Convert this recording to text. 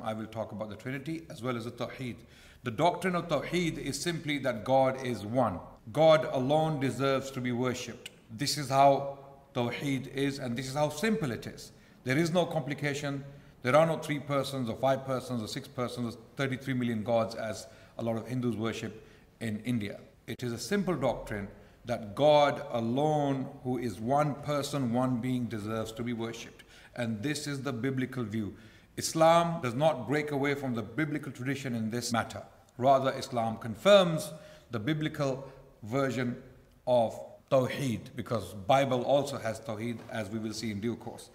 I will talk about the Trinity as well as the Tawheed. The doctrine of Tawheed is simply that God is one. God alone deserves to be worshipped. This is how Tawheed is, and this is how simple it is. There is no complication. There are no three persons, or five persons, or six persons, or 33 million gods, as a lot of Hindus worship in India. It is a simple doctrine that God alone, who is one person, one being, deserves to be worshipped. And this is the biblical view. Islam does not break away from the biblical tradition in this matter. Rather, Islam confirms the biblical version of Tawheed because Bible also has Tawheed as we will see in due course.